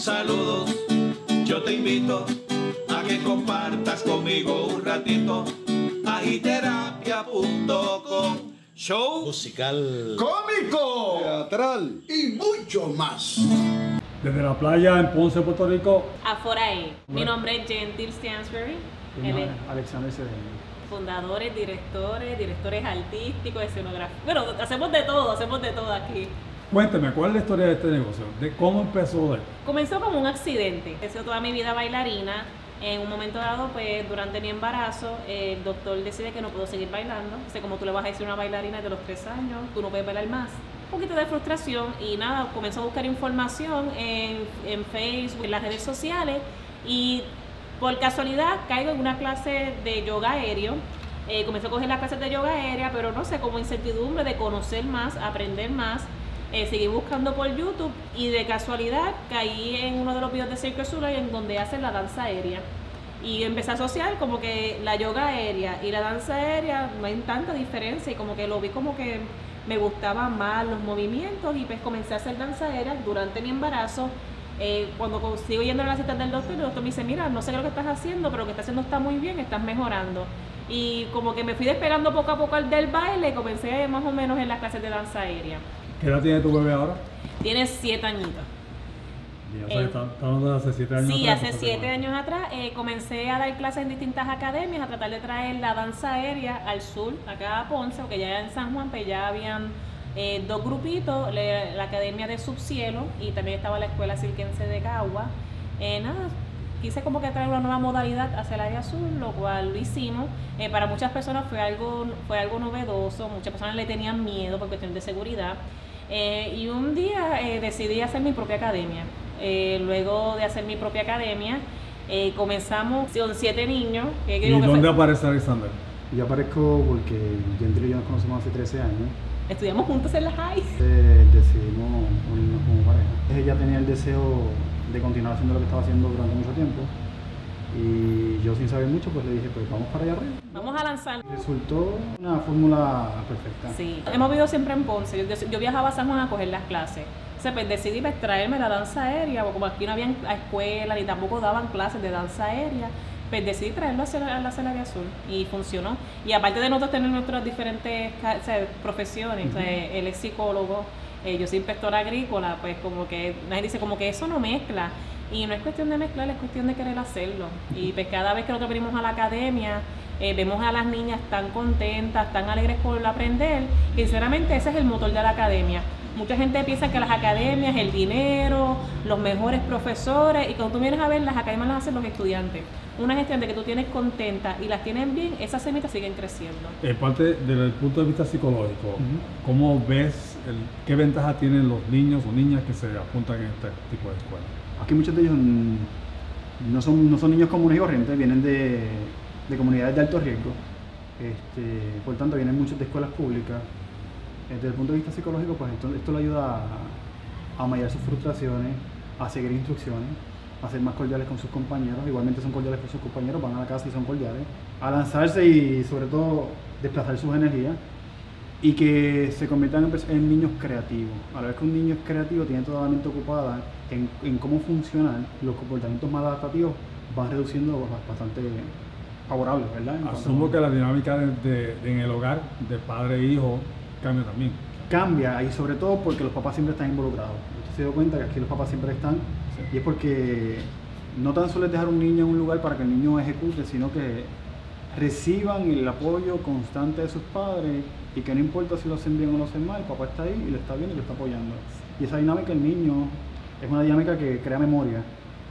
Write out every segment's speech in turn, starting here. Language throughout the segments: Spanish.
Saludos, yo te invito a que compartas conmigo un ratito. Agiterapia.com Show musical, cómico, teatral y mucho más. Desde la playa en Ponce, Puerto Rico. Aforae. Mi nombre es Gentil Stansbury. Alexander Cedeño. fundadores, directores, directores artísticos, escenografía. Bueno, hacemos de todo, hacemos de todo aquí. Cuénteme, ¿cuál es la historia de este negocio? ¿De cómo empezó? De... Comenzó como un accidente. Empecé toda mi vida bailarina. En un momento dado, pues durante mi embarazo, el doctor decide que no puedo seguir bailando. Dice, como tú le vas a decir a una bailarina de los tres años, tú no puedes bailar más. Un poquito de frustración y nada, comenzó a buscar información en, en Facebook, en las redes sociales y por casualidad caigo en una clase de yoga aéreo. Eh, comencé a coger las clases de yoga aérea, pero no sé, como incertidumbre de conocer más, aprender más. Eh, seguí buscando por YouTube y de casualidad caí en uno de los videos de Cirque Soleil en donde hacen la danza aérea. Y empecé a asociar como que la yoga aérea y la danza aérea no hay tanta diferencia y como que lo vi como que me gustaban más los movimientos y pues comencé a hacer danza aérea durante mi embarazo. Eh, cuando sigo yendo a la cita del doctor, el doctor me dice, mira, no sé qué es lo que estás haciendo, pero lo que estás haciendo está muy bien, estás mejorando. Y como que me fui despegando poco a poco al del baile, comencé más o menos en las clases de danza aérea. ¿Qué edad tiene tu bebé ahora? Tiene siete añitos. Ya sabes, Eh, estamos hablando de hace siete años Sí, atrás, hace siete años atrás eh, comencé a dar clases en distintas academias, a tratar de traer la danza aérea al sur, acá a Ponce, porque ya en San Juan pues ya habían eh, dos grupitos, la Academia de Subcielo y también estaba la Escuela Cirquense de Cagua. Eh, nada, quise como que traer una nueva modalidad hacia el área sur, lo cual lo hicimos. Eh, para muchas personas fue algo, fue algo novedoso, muchas personas le tenían miedo por cuestión de seguridad. Eh, y un día eh, decidí hacer mi propia academia. Eh, luego de hacer mi propia academia, eh, comenzamos con siete niños. ¿Y que dónde fue- aparece Alexander? Yo aparezco porque Gentil y yo nos conocemos hace 13 años. estudiamos juntos en la high. Eh, decidimos unirnos como pareja. Ella tenía el deseo de continuar haciendo lo que estaba haciendo durante mucho tiempo. Y yo sin saber mucho, pues le dije, pues vamos para allá arriba. Vamos a lanzar. Resultó una fórmula perfecta. Sí, hemos vivido siempre en Ponce. Yo, yo viajaba a San Juan a coger las clases. O sea, pues decidí pues, traerme la danza aérea, porque como aquí no había escuela ni tampoco daban clases de danza aérea, pues decidí traerlo hacia la, área azul y funcionó. Y aparte de nosotros tener nuestras diferentes ca- o sea, profesiones, o sea, él es psicólogo, eh, yo soy inspectora agrícola, pues como que nadie dice como que eso no mezcla. Y no es cuestión de mezclar, es cuestión de querer hacerlo. Y pues cada vez que nosotros venimos a la academia, eh, vemos a las niñas tan contentas, tan alegres por aprender, que sinceramente ese es el motor de la academia. Mucha gente piensa que las academias, el dinero, los mejores profesores, y cuando tú vienes a ver, las academias las hacen los estudiantes. Una gestión de que tú tienes contenta y las tienen bien, esas semitas siguen creciendo. En parte, desde el punto de vista psicológico. ¿cómo ves el- qué ventaja tienen los niños o niñas que se apuntan en este tipo de escuela? Aquí muchos de ellos no son, no son niños comunes y corrientes, vienen de, de comunidades de alto riesgo. Este, por tanto, vienen muchos de escuelas públicas. Desde el punto de vista psicológico, pues esto, esto le ayuda a, a mallar sus frustraciones, a seguir instrucciones, a ser más cordiales con sus compañeros. Igualmente son cordiales con sus compañeros, van a la casa y son cordiales. A lanzarse y sobre todo desplazar sus energías y que se conviertan en, niños creativos. A la vez que un niño es creativo, tiene toda la mente ocupada en, en cómo funcionar, los comportamientos más adaptativos van reduciendo ba- bastante favorables, ¿verdad? En Asumo que la dinámica de, de- en el hogar de padre e hijo cambia también. cambia y sobre todo porque los papás siempre están involucrados. Usted se dio cuenta que aquí los papás siempre están y es porque no tan solo es dejar un niño en un lugar para que el niño ejecute, sino que reciban el apoyo constante de sus padres y que no importa si lo hacen bien o lo hacen mal, el papá está ahí y lo está viendo y lo está apoyando. Y esa dinámica el niño es una dinámica que crea memoria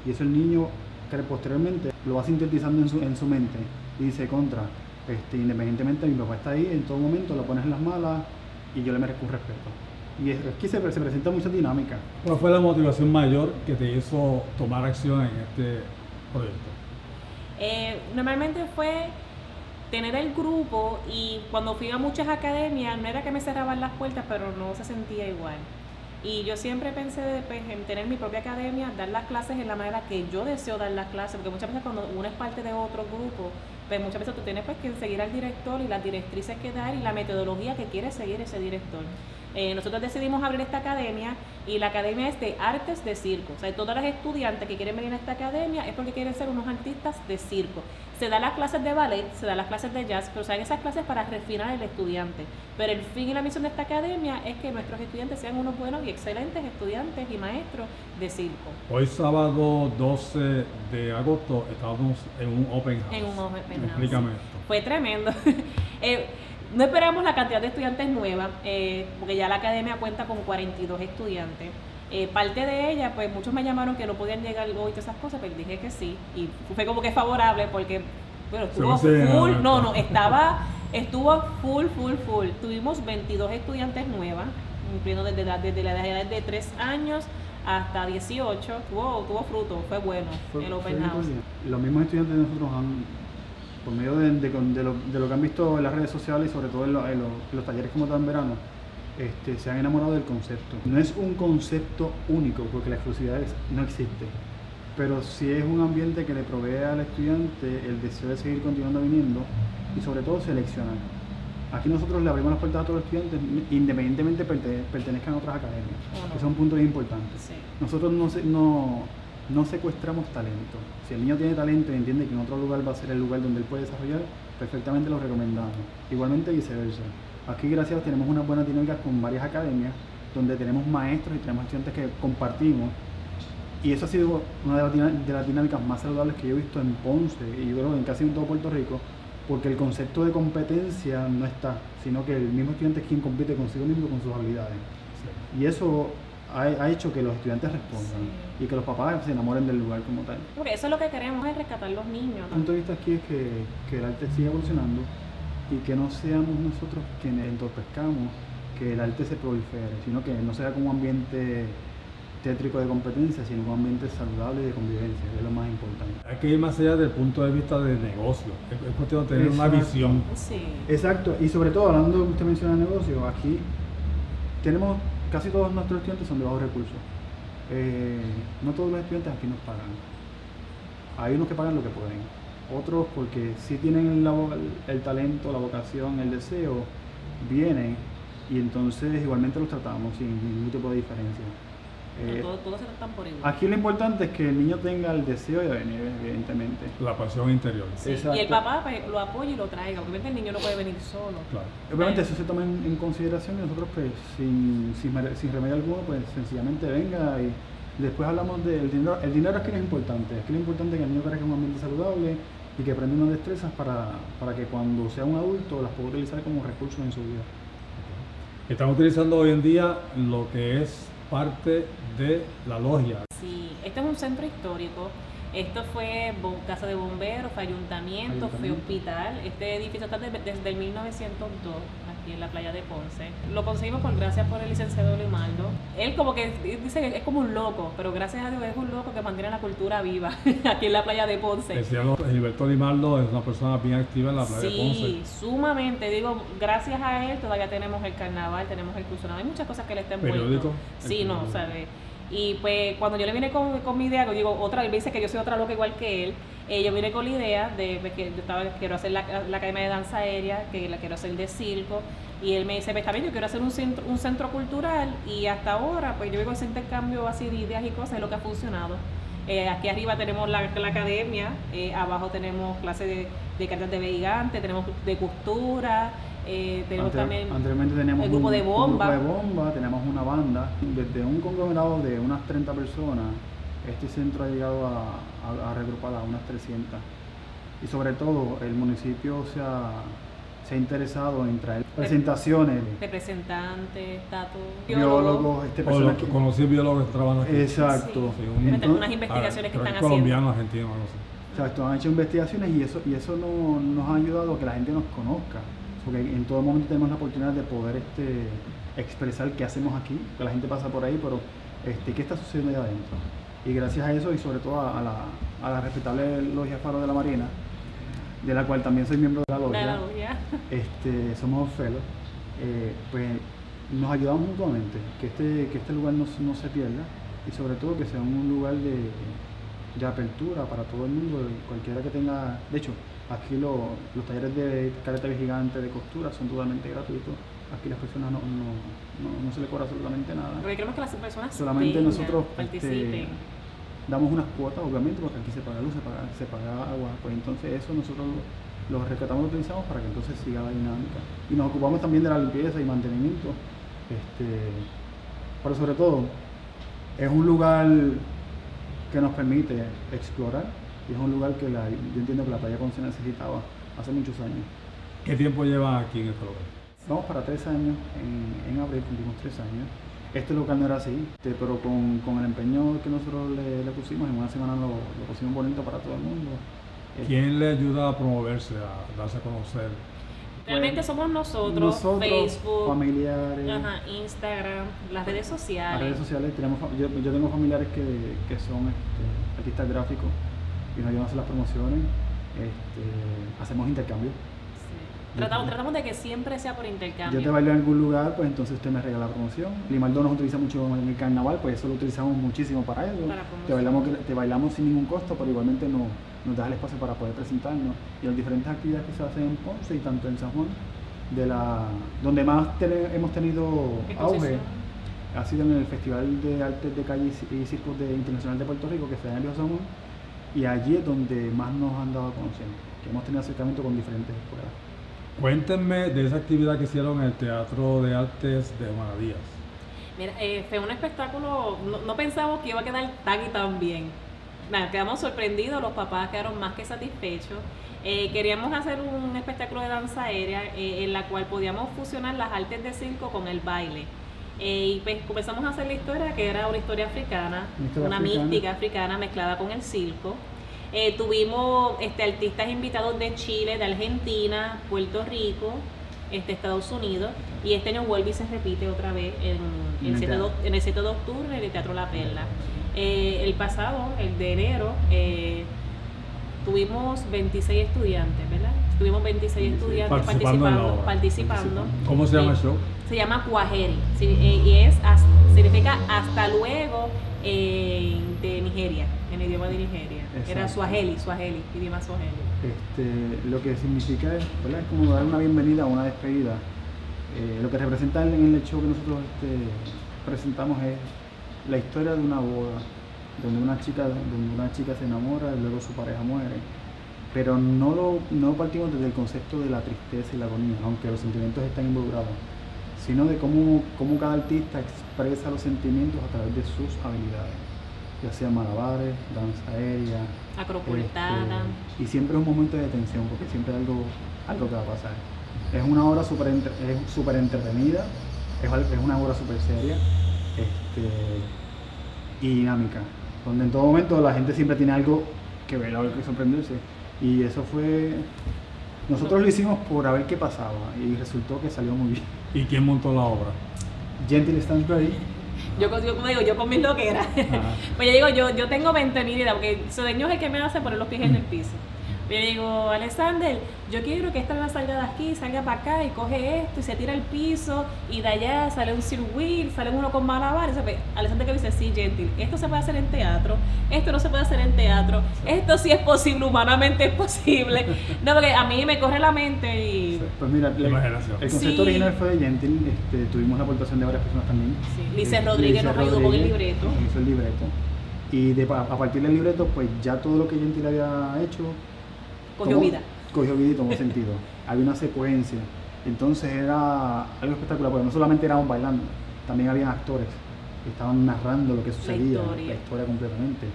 y eso el niño que posteriormente lo va sintetizando en su, en su mente y dice contra, este, independientemente mi papá está ahí en todo momento, lo pones en las malas y yo le merezco un respeto. Y es, aquí se, se presenta mucha dinámica. ¿Cuál fue la motivación mayor que te hizo tomar acción en este proyecto? Eh, normalmente fue tener el grupo y cuando fui a muchas academias no era que me cerraban las puertas, pero no se sentía igual. Y yo siempre pensé pues, en tener mi propia academia, dar las clases en la manera que yo deseo dar las clases, porque muchas veces cuando uno es parte de otro grupo, pues muchas veces tú tienes pues, que seguir al director y las directrices que dar y la metodología que quiere seguir ese director. Eh, nosotros decidimos abrir esta academia y la academia es de artes de circo. O sea, todas las estudiantes que quieren venir a esta academia es porque quieren ser unos artistas de circo. Se dan las clases de ballet, se dan las clases de jazz, pero se dan esas clases para refinar al estudiante. Pero el fin y la misión de esta academia es que nuestros estudiantes sean unos buenos y excelentes estudiantes y maestros de circo. Hoy sábado 12 de agosto estábamos en un open house. En un open house. Explícame esto. Fue tremendo. Eh, no esperamos la cantidad de estudiantes nuevas, eh, porque ya la academia cuenta con 42 estudiantes. Eh, parte de ella, pues muchos me llamaron que no podían llegar hoy y todas esas cosas, pero dije que sí. Y fue como que favorable porque, bueno, estuvo full, no, no, estaba, estuvo full, full, full. Tuvimos 22 estudiantes nuevas, incluyendo desde la, desde la edad de 3 años hasta 18. Tuvo, tuvo fruto, fue bueno Fue- el open house. Los mismos estudiantes de nosotros han, por medio de, de- de lo, de lo que han visto en las redes sociales y sobre todo en, lo- en lo- en los talleres como tal en verano, este, se han enamorado del concepto. No es un concepto único, porque la exclusividad es- no existe, pero sí es un ambiente que le provee al estudiante el deseo de seguir continuando viniendo y sobre todo seleccionar. Aquí nosotros le abrimos las puertas a todos los estudiantes, independientemente perte- pertenezcan a otras academias. O no. Ese es un punto bien importante. Sí. Nosotros no, no secuestramos talento. Si el niño tiene talento y entiende que en otro lugar va a ser el lugar donde él puede desarrollar, perfectamente lo recomendamos. Igualmente viceversa. Aquí, gracias, tenemos unas buenas dinámicas con varias academias, donde tenemos maestros y tenemos estudiantes que compartimos. Y eso ha sido una de las, dina- de las dinámicas más saludables que yo he visto en Ponce y yo creo que en casi en todo Puerto Rico, porque el concepto de competencia no está, sino que el mismo estudiante es quien compite consigo mismo con sus habilidades. Y eso ha, ha hecho que los estudiantes respondan y que los papás se enamoren del lugar como tal. Porque eso es lo que queremos, es rescatar los niños. El punto de vista aquí es que, que el arte siga evolucionando y que no seamos nosotros quienes entorpezcamos que el arte se prolifere, sino que no sea como un ambiente tétrico de competencia, sino un ambiente saludable y de convivencia, que es lo más importante. Hay que ir más allá del punto de vista de negocio. Es, es cuestión de tener una Exacto. visión. Sí. Exacto, y sobre todo hablando, usted menciona negocio, aquí tenemos, casi todos nuestros estudiantes son de bajos recursos. Eh, no todos los estudiantes aquí nos pagan. Hay unos que pagan lo que pueden, otros porque sí tienen el, talento, la vocación, el deseo, vienen y entonces igualmente los tratamos sin ningún tipo de diferencia. Eh, se tratan por igual. aquí lo importante es que el niño tenga el deseo de venir, evidentemente. La pasión interior. Sí, exacto. Y el papá pues, lo apoya y lo traiga. Obviamente el niño no puede venir solo. Claro. Obviamente eso se toma en, en consideración y nosotros pues sin, sin, remedio alguno pues sencillamente venga y después hablamos del dinero. El dinero aquí no es importante, aquí lo importante es que el niño crezca en un ambiente saludable y que aprenda unas destrezas para, para que cuando sea un adulto las pueda utilizar como recursos en su vida. Estamos utilizando hoy en día lo que es parte de la logia. Sí, este es un centro histórico. Esto fue casa de bomberos, fue ayuntamiento, fue hospital. Este edificio está de- desde el 1902 aquí en la playa de Ponce. Lo conseguimos por gracias por el licenciado Limaldo. Él como que dice que es como un loco, pero gracias a Dios es un loco que mantiene la cultura viva aquí en la playa de Ponce. Decíamos, Gilberto Limaldo es una persona bien activa en la playa de Sí, Ponce. sumamente. Digo, gracias a él todavía tenemos el carnaval, tenemos el cruzonado. Hay muchas cosas que le están envuelto. Periódico. Sí, El no, periódico. ¿sabes? Y pues cuando yo le vine con, con mi idea, digo, otra, él me dice que yo soy otra loca igual que él, eh, yo vine con la idea de pues, que yo estaba, quiero hacer la, la academia de danza aérea, que la quiero hacer de circo, y él me dice, pues bien, yo quiero hacer un centro, un centro cultural, y hasta ahora, pues yo veo ese intercambio así de ideas y cosas, es lo que ha funcionado. Eh, aquí arriba tenemos la, la academia, eh, abajo tenemos clases de, de cartas de vehigante, tenemos de costura, eh, tenemos también anteriormente teníamos el grupo un, de un bomba. grupo de bomba, teníamos una banda. Desde un conglomerado de unas 30 personas, este centro ha llegado a, a- a regrupar a unas 300. Y sobre todo, el municipio se ha, se ha interesado en traer presentaciones, representantes, estatuas, biólogos, este, personas los que- conocidos biólogos que trabajan aquí. Exacto. Sí, un- Obviamente, Entonces- unas investigaciones que Ah, creo están es haciendo. colombiano, argentino, algo así. Exacto, han hecho investigaciones y eso, y eso no- nos ha ayudado a que la gente nos conozca. Porque en todo momento tenemos la oportunidad de poder este, expresar qué hacemos aquí, que la gente pasa por ahí, pero este, qué está sucediendo allá adentro. Y gracias a eso y sobre todo a, a la, a la respetable Logia Faro de la Marina, de la cual también soy miembro de la De logia, la logia. este, somos fellows, eh, pues nos ayudamos mutuamente, que este, que este lugar no, no se pierda y sobre todo que sea un lugar de, de apertura para todo el mundo, cualquiera que tenga, de hecho, Aquí lo- los talleres de careta gigante de costura son totalmente gratuitos. Aquí las personas no, no, no, no se le cobra absolutamente nada. Porque queremos que las personas Solamente vengan, nosotros este, participen. damos unas cuotas, obviamente, porque aquí se paga luz, se paga, se paga agua, pues entonces eso nosotros lo, lo rescatamos y lo utilizamos para que entonces siga la dinámica. Y nos ocupamos también de la limpieza y mantenimiento, este, pero sobre todo es un lugar que nos permite explorar y es un lugar que la- yo entiendo que la playa Ponce necesitaba hace muchos años. ¿Qué tiempo lleva aquí en este lugar? Vamos para tres años, en, en abril cumplimos tres años. Este local no era así, este, pero con, con el empeño que nosotros le, le pusimos, en una semana lo, lo pusimos bonito para todo el mundo. ¿Quién le ayuda a promoverse, a darse a conocer? Realmente somos nosotros, nosotros, Facebook, familiares, ajá, Instagram, las redes las sociales. redes sociales. Tenemos, yo, yo tengo familiares que, que son este, artistas gráficos y nos ayudan a hacer las promociones. Este, hacemos intercambio. Sí. Tratamos, tratamos de que siempre sea por intercambio. Yo te bailo en algún lugar, pues entonces usted me regala la promoción. Limaldo nos utiliza mucho en el carnaval, pues eso lo utilizamos muchísimo para eso. Para te, bailamos, te bailamos sin ningún costo, pero igualmente no, nos das el espacio para poder presentarnos. Y las diferentes actividades que se hacen en Ponce y tanto en San Juan, de la, donde más tene- hemos tenido auge ha sido en el Festival de Artes de Calle y Ci- y Circos de Internacional de Puerto Rico, que se da en el Viejo San Juan, y allí es donde más nos han dado a conocer, que hemos tenido acercamiento con diferentes escuelas. Cuéntenme de esa actividad que hicieron en el Teatro de Artes de Maradías. Mira, eh, fue un espectáculo, no, no pensamos que iba a quedar tan y tan bien. Nada, quedamos sorprendidos, los papás quedaron más que satisfechos. Eh, queríamos hacer un espectáculo de danza aérea eh, en la cual podíamos fusionar las artes de circo con el baile. Eh, y pues comenzamos a hacer la historia que era una historia africana, Una historia una africana. mística africana mezclada con el circo. Tuvimos este, artistas invitados de Chile, de Argentina, Puerto Rico, este, Estados Unidos, y este año vuelve y se repite otra vez en, En el el 7 de, en el 7 de octubre en el Teatro La Perla. Eh, el pasado, el de enero, eh, tuvimos 26 estudiantes, ¿verdad? Tuvimos 26 estudiantes Participando participando. ¿Cómo se llama el show? Se llama Cuajeri eh, y es, as- significa hasta luego de Nigeria, en el idioma de Nigeria. Era Exacto. Swahili, Swahili, idioma Swahili. Este, lo que significa es, ¿verdad? es como dar una bienvenida o una despedida. Eh, lo que representa en el show que nosotros este, presentamos es la historia de una boda, donde una chica, donde una chica se enamora y luego su pareja muere. Pero no, lo, no partimos desde el concepto de la tristeza y la agonía, aunque los sentimientos están involucrados, sino de cómo, cómo cada artista expresa los sentimientos a través de sus habilidades, ya sea malabares, danza aérea, Acropolitana. este, y siempre es un momento de tensión, porque siempre hay algo, algo que va a pasar. Es una obra súper entre- súper entretenida, es, es una obra súper seria este, y dinámica, donde en todo momento la gente siempre tiene algo que ver, algo que sorprenderse. Y eso fue. Nosotros lo hicimos por a ver qué pasaba y resultó que salió muy bien. ¿Y quién montó la obra? Gentle Stansbury, Yo, yo como digo, yo con mis loqueras. Pues yo digo, yo, yo tengo 20 mil ideas, porque Cedeño es el que me hace poner los pies en el piso. Yo digo, Alexander, yo quiero que esta no salga de aquí, salga para acá y coge esto y se tira al piso y de allá sale un Sir Will, sale uno con malabares. ¿sabes? Alexander que dice, sí, Gentil, esto se puede hacer en teatro, esto no se puede hacer en teatro, esto sí es posible, humanamente es posible. No, porque a mí me corre la mente y... pues mira, la- Imaginación. el concepto Sí. original fue de Gentle, este, tuvimos la aportación de varias personas también. Sí, Lice Eh, Rodríguez nos ayudó con el libreto. Hizo el libreto. Y de, a partir del libreto, pues ya todo lo que Gentil había hecho Cogió tomó- vida. Cogió vida y tomó sentido. Había una secuencia. Entonces era algo espectacular, porque no solamente éramos bailando, también había actores que estaban narrando lo que sucedía, historia. la historia completamente.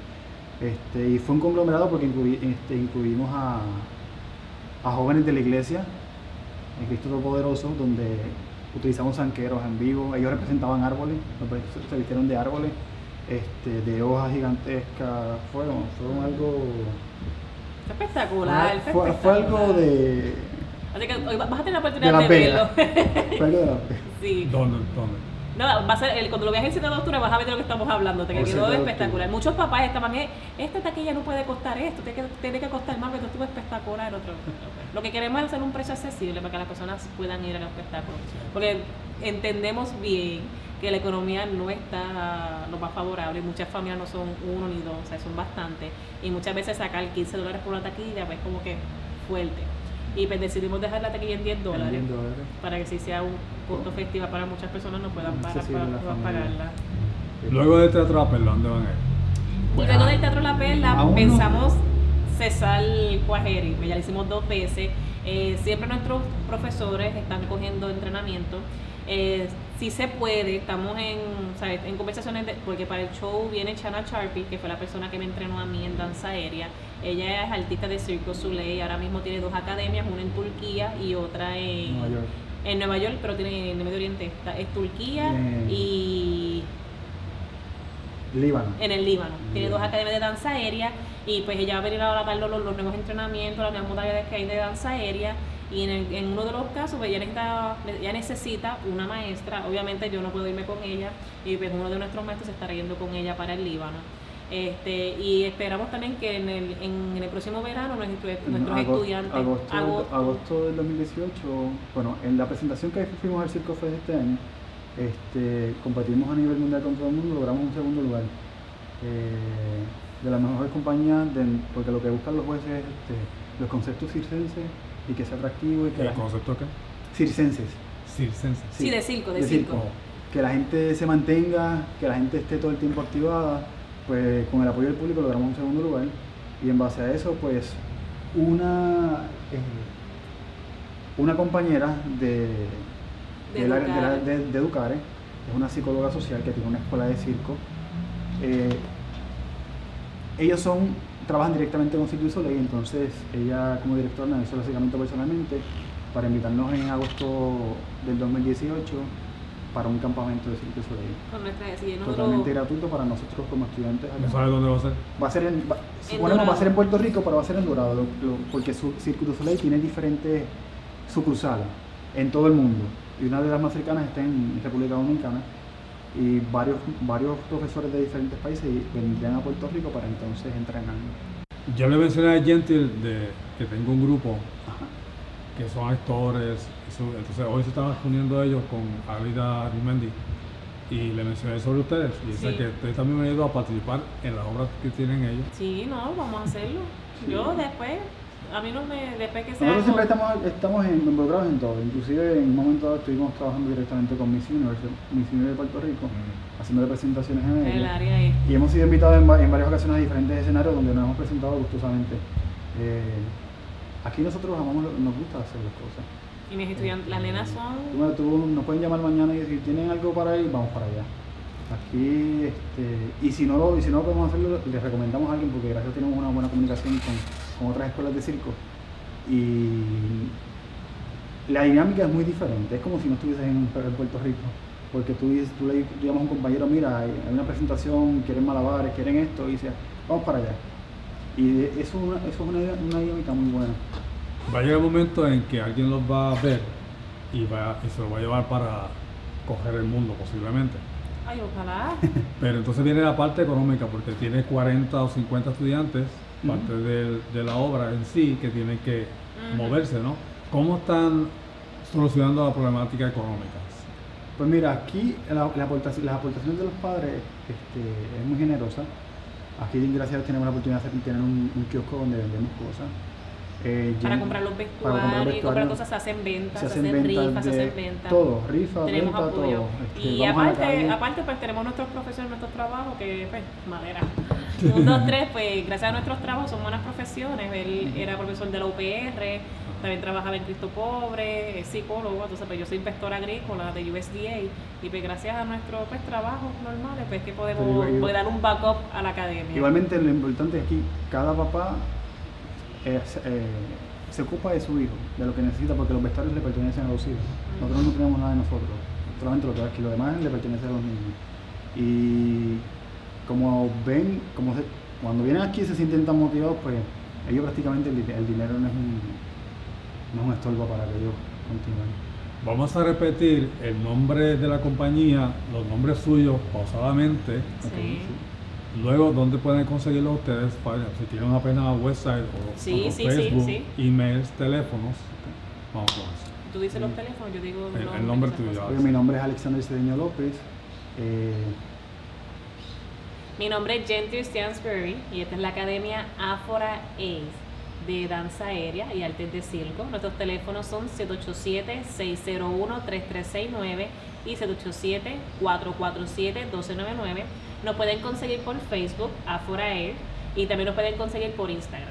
Este, y fue un conglomerado porque incluí- este, incluimos a, a jóvenes de la iglesia, el Cristo Todopoderoso, donde utilizamos zanqueros en vivo. Ellos representaban árboles, se vistieron de árboles, este, de hojas gigantescas. Fueron, fueron algo. Espectacular, fue, fue, fue- fue algo de. Así que hoy vas a tener la de oportunidad Las de, verlo. Fue algo de sí. ¿Dónde? ¿Dónde? No, va a ser el, cuando lo veas el 7 de octubre vas a ver de lo que estamos hablando, te Oh, quedó 7 de espectacular. Muchos papás estaban, eh, esta taquilla no puede costar esto, tiene que, tiene que costar más, pero esto estuvo espectacular. Otro. Lo que queremos es hacer un precio accesible para que las personas puedan ir al espectáculo. Porque entendemos bien que la economía no está lo más favorable, muchas familias no son uno ni dos, o sea, son bastantes. Y muchas veces sacar 15 dólares por una taquilla, pues como que fuerte. Y pues decidimos dejar la taquilla en 10 dólares. 10 dólares. Para que si sea un costo festivo para muchas personas no puedan para, a la puedan familia. pagarla. Luego del Teatro La Perla, ¿dónde van a ir? Luego del Teatro La Perla Aún no. pensamos cesar Cuajeri, pues ya lo hicimos dos veces. Eh, siempre nuestros profesores están cogiendo entrenamiento. Eh, si se puede, estamos en, ¿sabes? en conversaciones, de- porque para el show viene Chana Sharpie, que fue la persona que me entrenó a mí en danza aérea. Ella es artista de Circo Soleil, ahora mismo tiene dos academias, una en Turquía y otra en Nueva York. en Nueva York, pero tiene en el Medio Oriente. Está- es Turquía Bien. y Líbano. en el Líbano. Tiene dos academias de danza aérea y pues ella va a venir ahora a dar los, los nuevos entrenamientos, las nuevas modalidades que hay de danza aérea y en, el- en uno de los casos pues ella necesita, ella necesita una maestra, obviamente yo no puedo irme con ella y pues uno de nuestros maestros se estará yendo con ella para el Líbano. Este, y esperamos también que en el, en el próximo verano nuestros, nuestros Agosto- estudiantes Agosto, agosto- agosto del 2018, bueno, en la presentación que fuimos al Circo Fest este año, este, competimos a nivel mundial con todo el mundo, logramos un segundo lugar. Eh, de las mejores compañías, de- porque lo que buscan los jueces es este, los conceptos circenses y que sea atractivo y que ¿El la- concepto qué? circenses. Circense. Sí, de circo, de circo. Que la gente se mantenga, que la gente esté todo el tiempo activada, pues con el apoyo del público logramos un segundo lugar. Y en base a eso, pues una, eh, una compañera de, De la- Educare. de- de Educare, es una psicóloga social que tiene una escuela de circo. eh, ellos son, trabajan directamente con Cirque du Soleil, entonces ella como directora me hizo el acercamiento personalmente para invitarnos en agosto del 2018 para un campamento de Cirque du Soleil. Con nuestra sí, en uno de los- Totalmente gratuito para nosotros como estudiantes. acá. ¿No sabes dónde va a ser? Va a ser en, va- suponemos va a ser en Puerto Rico, pero va a ser en Dorado, lo- lo- porque su Cirque du Soleil tiene diferentes sucursales en todo el mundo. Y una de las más cercanas está en República Dominicana. Y varios, varios profesores de diferentes países vendrían a Puerto Rico para entonces entrenar. Yo le mencioné a Gentil de que tengo un grupo Ajá. que son actores. eso- Entonces hoy se estaban reuniendo ellos con Alida Rimendi y le mencioné sobre ustedes y dice Sí. que ustedes también me han ido a participar en las obras que tienen ellos. Sí, no, vamos a hacerlo. Yo después, a mí no me, después que sea... Nosotros siempre estamos, estamos en- involucrados en todo. Inclusive en un momento dado estuvimos trabajando directamente con Miss Universe, Miss Universe de Puerto Rico, haciendo presentaciones en el ella. área. Y hemos sido invitados en, en varias ocasiones a diferentes escenarios donde nos hemos presentado gustosamente. Eh, aquí nosotros amamos, nos gusta hacer las cosas. Y mis estudiantes, las nenas Tú, son... tú- nos pueden llamar mañana y decir, ¿tienen algo para ir? Vamos para allá. Aquí, este, y si no lo, y si no lo podemos hacerlo, les recomendamos a alguien porque gracias a Dios tenemos una buena comunicación con, con otras escuelas de circo. Y la dinámica es muy diferente, es como si no estuvieses en, en Puerto Rico. Porque tú, dices- tú le tú llamas a un compañero, mira, hay una presentación, quieren malabares, quieren esto, y dices, vamos para allá. Y eso es una, eso es una, una dinámica muy buena. Va a llegar el momento en que alguien los va a ver y, va, y se los va a llevar para coger el mundo posiblemente. Ay, ojalá. Pero entonces viene la parte económica porque tiene 40 o 50 estudiantes, Parte del- de la obra en sí, que tienen que moverse, ¿no? ¿Cómo están solucionando la problemática económica? Pues mira, aquí la, la aportación- las aportaciones de los padres este, es muy generosa. Aquí, gracias a Dios, tenemos la oportunidad de tener un, un kiosco donde vendemos cosas. Eh, Para comprar los para comprar vestuarios comprar vestuarios. cosas, se hacen ventas, se se, hacen ventas rifas, se hacen ventas. todo, rifas, tenemos apoyo. todo. Este, y aparte, aparte, pues tenemos nuestros profesores, nuestros trabajos, que pues, madera. Un, dos, tres, pues gracias a nuestros trabajos son buenas profesiones. Él era profesor de la UPR, también trabajaba en Cristo Pobre, es psicólogo, entonces pues yo soy inspectora agrícola de USDA y pues gracias a nuestros pues, trabajos normales pues que podemos pues, dar un backup a la academia. Igualmente, lo importante es aquí, cada papá eh, se- eh, se ocupa de su hijo, de lo que necesita, porque los vestuarios le pertenecen a los hijos. Nosotros no tenemos nada de nosotros, solamente lo que lo demás le pertenece a los niños. Y como ven, como se- cuando vienen aquí y se sienten tan motivados, pues ellos prácticamente el, di- el dinero no es, un, no es un estorbo para que ellos continúen. Vamos a repetir el nombre de la compañía, los nombres suyos pausadamente. Sí. Luego, ¿dónde pueden conseguirlo ustedes? Para, si tienen apenas website o, Sí, o sí, sí, Facebook, sí. emails, teléfonos. Vamos con eso. Tú dices los teléfonos, yo digo El- el nombre tuyo. mi nombre es Alexander Cedeño López. eh, Mi nombre es Gentil Stansbury y esta es la Academia Áfora Ace. de danza aérea y artes de circo. Nuestros teléfonos son 787-601-3369 y 787-447-1299. Nos pueden conseguir por Facebook, Afora Air, y también nos pueden conseguir por Instagram.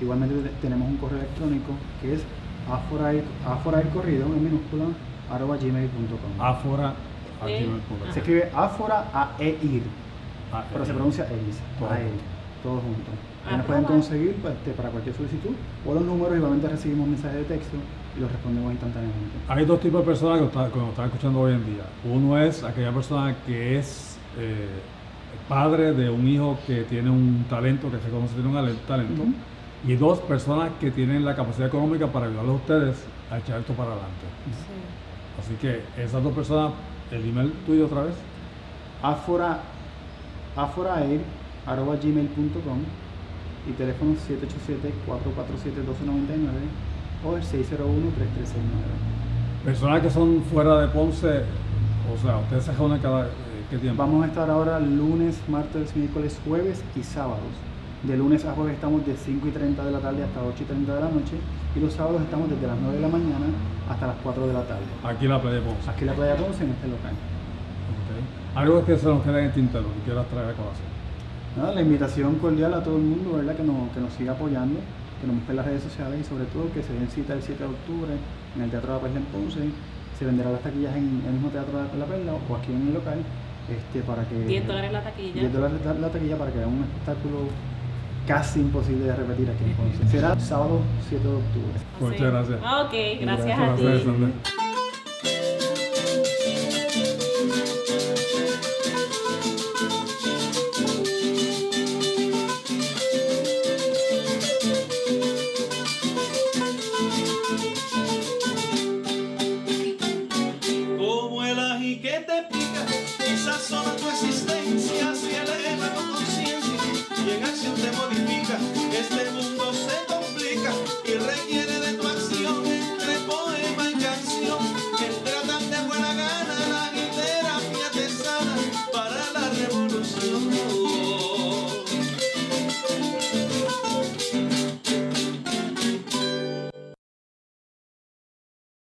Igualmente te- tenemos un correo electrónico que es aforair, aforaircorrido en minúscula arroba gmail.com. Afora a Sí. gmail.com. Se escribe afora a eir, Ah, pero se pronuncia eis, Todo a eir, junto. todo junto. Ahí nos pueden conseguir pues, este, para cualquier solicitud o los números, igualmente recibimos mensajes de texto y los respondemos instantáneamente. Hay dos tipos de personas que nos están escuchando hoy en día. Uno es aquella persona que es eh, padre de un hijo que tiene un talento, que se conoce tiene un ale- talento. Y dos personas que tienen la capacidad económica para ayudarles a ustedes a echar esto para adelante. Así que esas dos personas, el email tuyo otra vez. Afora, aforair arroba gmail.com y teléfono 787-447-1299 o el 601-3369. Personas que son fuera de Ponce, o sea, ustedes se reúnen cada eh, qué tiempo. Vamos a estar ahora lunes, martes, miércoles, jueves y sábados. De lunes a jueves estamos de 5 y 30 de la tarde hasta 8 y 30 de la noche y los sábados estamos desde las 9 de la mañana hasta las 4 de la tarde. Aquí en la playa de Ponce. Aquí en la playa Ponce, en este local. Algo que se nos queda en el tintero, que quieras traer a colación. Nada, la invitación cordial a todo el mundo, ¿verdad? Que nos, que nos siga apoyando, que nos busque en las redes sociales y sobre todo que se den cita el 7 de octubre en el Teatro de la Perla en Ponce. Se venderá las taquillas en el mismo Teatro de la Perla o aquí en el local. Este, para que, 10 dólares la taquilla. 10 dólares la, la taquilla para que haga un espectáculo casi imposible de repetir aquí en Ponce. Será sábado 7 de octubre. Muchas gracias. Ah, Ok, gracias a ti. Gracias,